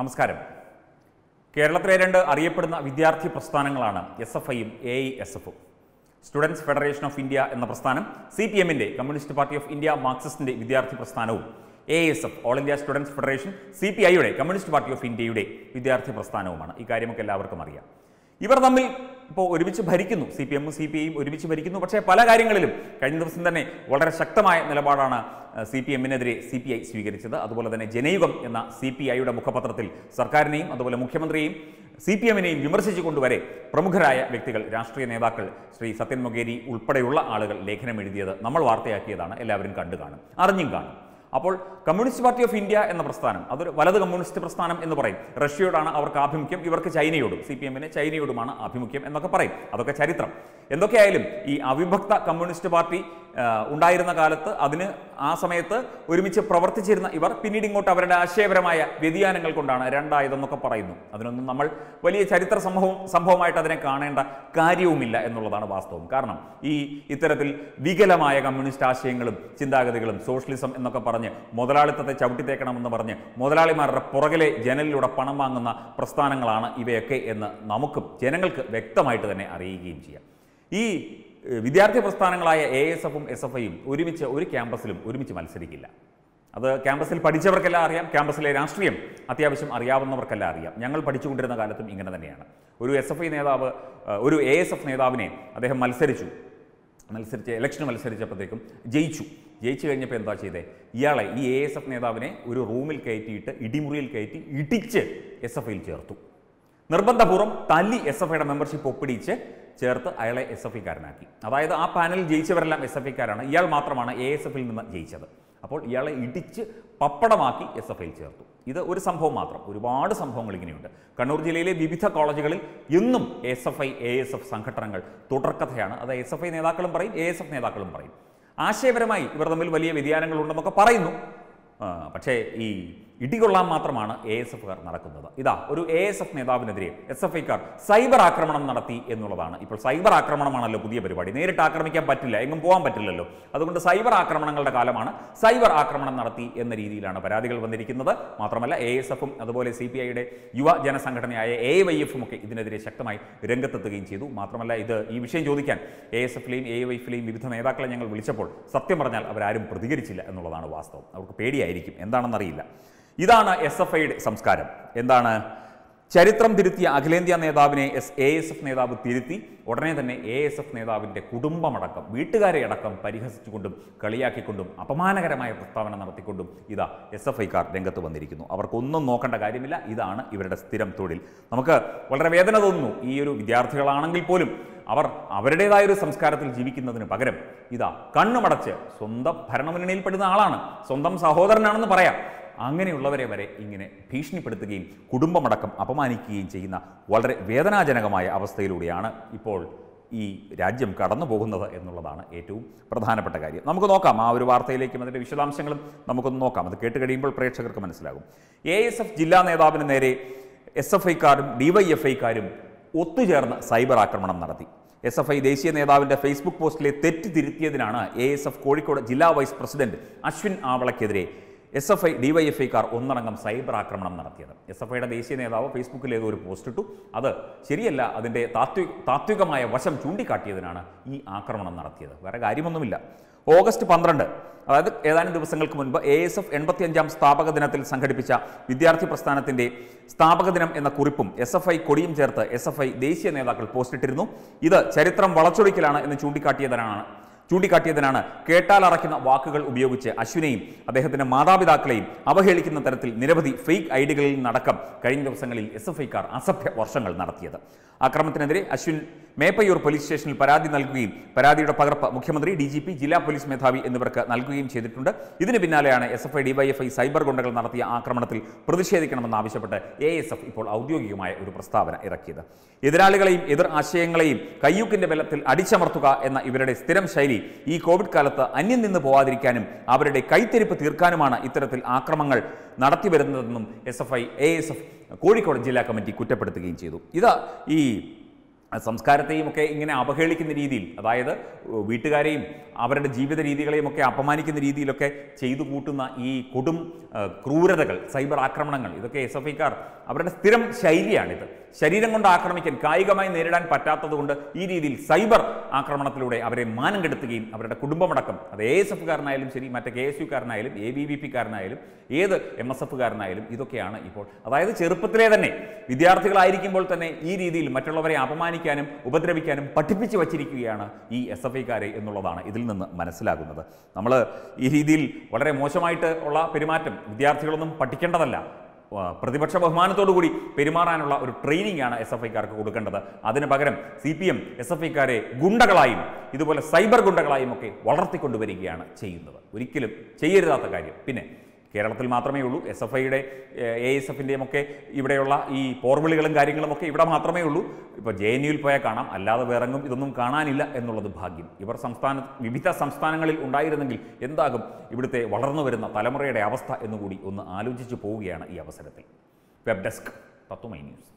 നമസ്കാരം. കേരളത്തിലെ രണ്ട് അറിയപ്പെടുന്ന വിദ്യാർത്ഥി പ്രസ്ഥാനങ്ങളാണ് എസ് എഫ് ഐയും എ ഐ എസ് എഫും. സ്റ്റുഡൻസ് ഫെഡറേഷൻ ഓഫ് ഇന്ത്യ എന്ന പ്രസ്ഥാനം സി പി എമ്മിന്റെ കമ്മ്യൂണിസ്റ്റ് പാർട്ടി ഓഫ് ഇന്ത്യ മാർക്സിസ്റ്റിന്റെ വിദ്യാർത്ഥി പ്രസ്ഥാനവും A S F all India students federation C P ഐയുടെ കമ്മ്യൂണിസ്റ്റ് പാർട്ടി ഓഫ് ഇന്ത്യയുടെ വിദ്യാർത്ഥി പ്രസ്ഥാനവുമാണ്. ഈ കാര്യമൊക്കെ എല്ലാവർക്കും അറിയാം. ഇവർ തമ്മിൽ ഇപ്പോൾ ഒരുമിച്ച് ഭരിക്കുന്നു. സി പി എമ്മും സി പി ഐയും ഒരുമിച്ച് ഭരിക്കുന്നു. പക്ഷേ പല കാര്യങ്ങളിലും കഴിഞ്ഞ ദിവസം തന്നെ വളരെ ശക്തമായ നിലപാടാണ് സി പി എമ്മിനെതിരെ സി പി ഐ സ്വീകരിച്ചത്. അതുപോലെ തന്നെ ജനയുഗം എന്ന സി പി ഐയുടെ മുഖപത്രത്തിൽ സർക്കാരിനെയും അതുപോലെ മുഖ്യമന്ത്രിയെയും സി പി എമ്മിനെയും വിമർശിച്ചുകൊണ്ടുവരെ പ്രമുഖരായ വ്യക്തികൾ രാഷ്ട്രീയ നേതാക്കൾ ശ്രീ സത്യൻ മൊഗേരി ഉൾപ്പെടെയുള്ള ആളുകൾ ലേഖനം എഴുതിയത് നമ്മൾ വാർത്തയാക്കിയതാണ്. എല്ലാവരും കണ്ടു കാണും അറിഞ്ഞും കാണും. അപ്പോൾ കമ്മ്യൂണിസ്റ്റ് പാർട്ടി ഓഫ് ഇന്ത്യ എന്ന പ്രസ്ഥാനം അതൊരു വലത് കമ്മ്യൂണിസ്റ്റ് പ്രസ്ഥാനം എന്ന് പറയും. റഷ്യയോടാണ് അവർക്ക് ആഭിമുഖ്യം ഇവർക്ക് ചൈനയോടും. സി പി എമ്മിന് ചൈനയോടുമാണ് ആഭിമുഖ്യം എന്നൊക്കെ പറയും. അതൊക്കെ ചരിത്രം. എന്തൊക്കെയായാലും ഈ അവിഭക്ത കമ്മ്യൂണിസ്റ്റ് പാർട്ടി ഉണ്ടായിരുന്ന കാലത്ത് അതിന് ആ സമയത്ത് ഒരുമിച്ച് പ്രവർത്തിച്ചിരുന്ന ഇവർ പിന്നീട് ഇങ്ങോട്ട് അവരുടെ ആശയപരമായ വ്യതിയാനങ്ങൾ കൊണ്ടാണ് രണ്ടായതെന്നൊക്കെ പറയുന്നു. അതിനൊന്നും നമ്മൾ വലിയ ചരിത്ര സംഭവം സംഭവമായിട്ട് അതിനെ കാണേണ്ട കാര്യവുമില്ല എന്നുള്ളതാണ് വാസ്തവം. കാരണം ഈ ഇത്തരത്തിൽ വികലമായ കമ്മ്യൂണിസ്റ്റ് ആശയങ്ങളും ചിന്താഗതികളും സോഷ്യലിസം എന്നൊക്കെ പറഞ്ഞ് മുതലാളിത്തത്തെ ചവിട്ടിത്തേക്കണമെന്ന് പറഞ്ഞ് മുതലാളിമാരുടെ പുറകിലെ ജനലിലൂടെ പണം വാങ്ങുന്ന പ്രസ്ഥാനങ്ങളാണ് ഇവയൊക്കെ എന്ന് നമുക്കും ജനങ്ങൾക്ക് വ്യക്തമായിട്ട് തന്നെ അറിയുകയും ചെയ്യാം. ഈ വിദ്യാർത്ഥി പ്രസ്ഥാനങ്ങളായ എ എസ് എഫും എസ് എഫ് ഐയും ഒരുമിച്ച് ഒരു ക്യാമ്പസിലും ഒരുമിച്ച് മത്സരിക്കില്ല. അത് ക്യാമ്പസിൽ പഠിച്ചവർക്കെല്ലാം അറിയാം ക്യാമ്പസിലെ രാഷ്ട്രീയം അത്യാവശ്യം അറിയാവുന്നവർക്കെല്ലാം അറിയാം. ഞങ്ങൾ പഠിച്ചുകൊണ്ടിരുന്ന കാലത്തും ഇങ്ങനെ തന്നെയാണ്. ഒരു എസ് എഫ് ഐ നേതാവ് ഒരു എ എസ് എഫ് നേതാവിനെ അദ്ദേഹം മത്സരിച്ചു. മത്സരിച്ച് ഇലക്ഷൻ മത്സരിച്ചപ്പോഴത്തേക്കും ജയിച്ചു. ജയിച്ചു കഴിഞ്ഞപ്പോൾ എന്താ ചെയ്തേ? ഇയാളെ ഈ എ എസ് എഫ് നേതാവിനെ ഒരു റൂമിൽ കയറ്റിയിട്ട് ഇടിമുറിയിൽ കയറ്റി ഇടിച്ച് എസ് എഫ് ഐയിൽ ചേർത്തു. നിർബന്ധപൂർവം തല്ലി എസ് എഫ് ഐയുടെ മെമ്പർഷിപ്പ് ഒപ്പിടിച്ച് ചേർത്ത് അയാളെ എസ് എഫ് ഐക്കാരനാക്കി അതായത് ആ പാനലിൽ ജയിച്ചവരെല്ലാം എസ് എഫ് ഐക്കാരാണ് ഇയാൾ മാത്രമാണ് എ എസ് എഫിൽ നിന്ന് ജയിച്ചത്. അപ്പോൾ ഇയാളെ ഇടിച്ച് പപ്പടമാക്കി എസ് എഫ് ഐയിൽ ചേർത്തു. ഇത് ഒരു സംഭവം മാത്രം. ഒരുപാട് സംഭവങ്ങൾ ഇങ്ങനെയുണ്ട്. കണ്ണൂർ ജില്ലയിലെ വിവിധ കോളേജുകളിൽ ഇന്നും S F I A S F സംഘടനകൾ തുടർക്കഥയാണ്. അത് എസ് എഫ് ഐ നേതാക്കളും പറയും എ എസ് എഫ് നേതാക്കളും പറയും. ആശയപരമായി ഇവർ തമ്മിൽ വലിയ വ്യതിയാനങ്ങളുണ്ടെന്നൊക്കെ പറയുന്നു. പക്ഷേ ഈ ഇടികൊള്ളാൻ മാത്രമാണ് എ എസ് എഫുകാർ നടക്കുന്നത്. ഇതാ ഒരു എ എസ് എഫ് നേതാവിനെതിരെ എസ് എഫ് ഐക്കാർ സൈബർ ആക്രമണം നടത്തി എന്നുള്ളതാണ്. ഇപ്പോൾ സൈബർ ആക്രമണമാണല്ലോ പുതിയ പരിപാടി. നേരിട്ട് ആക്രമിക്കാൻ പറ്റില്ല എങ്ങും പോകാൻ പറ്റില്ലല്ലോ. അതുകൊണ്ട് സൈബർ ആക്രമണങ്ങളുടെ കാലമാണ് സൈബർ ആക്രമണം നടത്തി എന്ന രീതിയിലാണ് പരാതികൾ വന്നിരിക്കുന്നത്. മാത്രമല്ല എ എസ് എഫും അതുപോലെ സി പി ഐയുടെ യുവ ജനസംഘടനയായ എ വൈ എഫും ഒക്കെ ഇതിനെതിരെ ശക്തമായി രംഗത്തെത്തുകയും ചെയ്തു. മാത്രമല്ല ഇത് ഈ വിഷയം ചോദിക്കാൻ എ എസ് എഫിലെയും എ വൈ എഫിലെയും വിവിധ നേതാക്കളെ ഞങ്ങൾ വിളിച്ചപ്പോൾ സത്യം പറഞ്ഞാൽ അവരാരും പ്രതികരിച്ചില്ല എന്നുള്ളതാണ് വാസ്തവം. അവർക്ക് പേടിയായിരിക്കും. എന്താണെന്നറിയില്ല. ഇതാണ് എസ് എഫ് ഐയുടെ സംസ്കാരം. എന്താണ്? ചരിത്രം തിരുത്തിയ അഖിലേന്ത്യാ നേതാവിനെ എസ് എ എസ് എഫ് നേതാവ് തിരുത്തി ഉടനെ തന്നെ എ എസ് എഫ് നേതാവിന്റെ കുടുംബമടക്കം വീട്ടുകാരെ അടക്കം പരിഹസിച്ചുകൊണ്ടും കളിയാക്കിക്കൊണ്ടും അപമാനകരമായ പ്രസ്താവന നടത്തിക്കൊണ്ടും ഇതാ എസ് എഫ് ഐക്കാർ രംഗത്ത് വന്നിരിക്കുന്നു. അവർക്കൊന്നും നോക്കേണ്ട കാര്യമില്ല. ഇതാണ് ഇവരുടെ സ്ഥിരം തൊഴിൽ. നമുക്ക് വളരെ വേദന തോന്നുന്നു. ഈ ഒരു വിദ്യാർത്ഥികളാണെങ്കിൽ പോലും അവർ അവരുടേതായ ഒരു സംസ്കാരത്തിൽ ജീവിക്കുന്നതിന് പകരം ഇതാ കണ്ണുമടച്ച് സ്വന്തം ഭരണമുന്നണിയിൽപ്പെടുന്ന ആളാണ്. സ്വന്തം സഹോദരനാണെന്ന് പറയാം. അങ്ങനെയുള്ളവരെ വരെ ഇങ്ങനെ ഭീഷണിപ്പെടുത്തുകയും കുടുംബമടക്കം അപമാനിക്കുകയും ചെയ്യുന്ന വളരെ വേദനാജനകമായ അവസ്ഥയിലൂടെയാണ് ഇപ്പോൾ ഈ രാജ്യം കടന്നു പോകുന്നത് എന്നുള്ളതാണ് ഏറ്റവും പ്രധാനപ്പെട്ട കാര്യം. നമുക്ക് നോക്കാം. ആ ഒരു വാർത്തയിലേക്കും അതിന്റെ വിശദാംശങ്ങളും നമുക്കൊന്ന് നോക്കാം. അത് കേട്ട് കഴിയുമ്പോൾ പ്രേക്ഷകർക്ക് മനസ്സിലാകും. എ എസ് എഫ് ജില്ലാ നേതാവിന് നേരെ എസ് എഫ് ഐക്കാരും ഡിവൈഎഫ്ഐക്കാരും ഒത്തുചേർന്ന് സൈബർ ആക്രമണം നടത്തി. എസ് എഫ് ഐ ദേശീയ നേതാവിന്റെ ഫേസ്ബുക്ക് പോസ്റ്റിലെ തെറ്റ് തിരുത്തിയതിനാണ് എ എസ് എഫ് കോഴിക്കോട് ജില്ലാ vice president Ashwin ആവളയ്ക്കെതിരെ S F I D Y F ഐക്കാർ ഒന്നടങ്കം സൈബർ ആക്രമണം നടത്തിയത്. എസ് എഫ് ഐയുടെ ദേശീയ നേതാവ് ഫേസ്ബുക്കിൽ ഏതോ ഒരു പോസ്റ്റ് ഇട്ടു. അത് ശരിയല്ല അതിന്റെ താത്വിക താത്വികമായ വശം ചൂണ്ടിക്കാട്ടിയതിനാണ് ഈ ആക്രമണം നടത്തിയത്. വേറെ കാര്യമൊന്നുമില്ല. ഓഗസ്റ്റ് പന്ത്രണ്ട് അതായത് ഏതാനും ദിവസങ്ങൾക്ക് മുൻപ് എ എസ് എഫ് എൺപത്തിയഞ്ചാം സ്ഥാപക ദിനത്തിൽ സംഘടിപ്പിച്ച വിദ്യാർത്ഥി പ്രസ്ഥാനത്തിന്റെ സ്ഥാപക ദിനം എന്ന കുറിപ്പും എസ് എഫ് ഐ കൊടിയും ചേർത്ത് എസ് എഫ് ഐ ദേശീയ നേതാക്കൾ പോസ്റ്റിട്ടിരുന്നു ഇത് ചരിത്രം വളച്ചൊടിക്കലാണ് എന്ന് ചൂണ്ടിക്കാട്ടിയതിനാണ് ചൂണ്ടിക്കാട്ടിയതിനാണ് കേട്ടാൽ അറയ്ക്കുന്ന വാക്കുകൾ ഉപയോഗിച്ച് അശ്വിനെയും അദ്ദേഹത്തിന്റെ മാതാപിതാക്കളെയും അവഹേളിക്കുന്ന തരത്തിൽ നിരവധി ഫേക്ക് ഐഡികളിൽ നിന്നടക്കം കഴിഞ്ഞ ദിവസങ്ങളിൽ എസ് എഫ് ഐക്കാർ അസഭ്യ വർഷങ്ങൾ നടത്തിയത്. ആക്രമണത്തിനെതിരെ അശ്വിൻ മേപ്പയ്യൂർ പോലീസ് സ്റ്റേഷനിൽ പരാതി നൽകുകയും പരാതിയുടെ പകർപ്പ് മുഖ്യമന്ത്രി ഡി ജി പി ജില്ലാ പോലീസ് മേധാവി എന്നിവർക്ക് നൽകുകയും ചെയ്തിട്ടുണ്ട്. ഇതിന് പിന്നാലെയാണ് S F I DYFI cyber ഗുണ്ടകൾ നടത്തിയ ആക്രമണത്തിൽ പ്രതിഷേധിക്കണമെന്നാവശ്യപ്പെട്ട് എ എസ് എഫ് ഇപ്പോൾ ഔദ്യോഗികമായ ഒരു പ്രസ്താവന ഇറക്കിയത്. എതിരാളികളെയും എതിർ ആശയങ്ങളെയും കയ്യൂക്കിന്റെ ബലത്തിൽ അടിച്ചമർത്തുക എന്ന ഇവരുടെ സ്ഥിരം ശൈലി ഈ കോവിഡ് കാലത്ത് അന്യം നിന്ന് പോവാതിരിക്കാനും അവരുടെ കൈത്തിരിപ്പ് തീർക്കാനുമാണ് ഇത്തരത്തിൽ ആക്രമങ്ങൾ നടത്തി വരുന്നതെന്നും S F I A S F Kozhikode ജില്ലാ കമ്മിറ്റി കുറ്റപ്പെടുത്തുകയും ചെയ്തു. ഇത് ഈ സംസ്കാരത്തെയും ഒക്കെ ഇങ്ങനെ അവഹേളിക്കുന്ന രീതിയിൽ അതായത് വീട്ടുകാരെയും അവരുടെ ജീവിത രീതികളെയും ഒക്കെ അപമാനിക്കുന്ന രീതിയിലൊക്കെ ചെയ്തു കൂട്ടുന്ന ഈ കൊടും ക്രൂരതകൾ സൈബർ ആക്രമണങ്ങൾ ഇതൊക്കെ എസ് എഫ് ഐക്കാർ അവരുടെ സ്ഥിരം ശൈലിയാണിത്. ശരീരം കൊണ്ട് ആക്രമിക്കാൻ കായികമായി നേരിടാൻ പറ്റാത്തതുകൊണ്ട് ഈ രീതിയിൽ സൈബർ ആക്രമണത്തിലൂടെ അവരെ മാനം കെടുത്തുകയും അവരുടെ കുടുംബമടക്കം അത് എ എസ് എഫുകാരനായാലും ശരി മറ്റേ കെ എസ് യുക്കാരനായാലും എ ബി വി പിക്കാരനായാലും ഏത് എം എസ് എഫുകാരനായാലും ഇതൊക്കെയാണ് ഇപ്പോൾ. അതായത് ചെറുപ്പത്തിലെ തന്നെ വിദ്യാർത്ഥികളായിരിക്കുമ്പോൾ തന്നെ ഈ രീതിയിൽ മറ്റുള്ളവരെ അപമാനിക്കാനും ഉപദ്രവിക്കാനും പഠിപ്പിച്ചു വച്ചിരിക്കുകയാണ് ഈ എസ് എഫ് ഐക്കാരെ എന്നുള്ളതാണ് ഇതിൽ നിന്ന് മനസ്സിലാകുന്നത്. നമ്മൾ ഈ രീതിയിൽ വളരെ മോശമായിട്ട് ഉള്ള പെരുമാറ്റം വിദ്യാർത്ഥികളൊന്നും പഠിക്കേണ്ടതല്ല. പ്രതിപക്ഷ ബഹുമാനത്തോടുകൂടി പെരുമാറാനുള്ള ഒരു ട്രെയിനിങ് ആണ് എസ് എഫ് ഐക്കാർക്ക് കൊടുക്കേണ്ടത്. അതിന് പകരം C P M S F ഐക്കാരെ ഗുണ്ടകളായും ഇതുപോലെ സൈബർ ഗുണ്ടകളായും ഒക്കെ വളർത്തിക്കൊണ്ടുവരികയാണ് ചെയ്യുന്നത്. ഒരിക്കലും ചെയ്യരുതാത്ത കാര്യം. പിന്നെ കേരളത്തിൽ മാത്രമേ ഉള്ളൂ. എസ് എഫ് ഐയുടെ എ എസ് എഫിന്റെയും ഒക്കെ ഇവിടെയുള്ള ഈ പോർവിളികളും കാര്യങ്ങളും ഒക്കെ ഇവിടെ മാത്രമേ ഉള്ളൂ. ഇപ്പോൾ ജെ എൻ യുയിൽ പോയാൽ കാണാം. അല്ലാതെ വേറെങ്ങും ഇതൊന്നും കാണാനില്ല എന്നുള്ളത് ഭാഗ്യം. ഇവർ സംസ്ഥാന വിവിധ സംസ്ഥാനങ്ങളിൽ ഉണ്ടായിരുന്നെങ്കിൽ എന്താകും ഇവിടുത്തെ വളർന്നു വരുന്ന തലമുറയുടെ അവസ്ഥ എന്നുകൂടി ഒന്ന് ആലോചിച്ച് പോവുകയാണ് ഈ അവസരത്തിൽ. Web desk Tatwamayi news.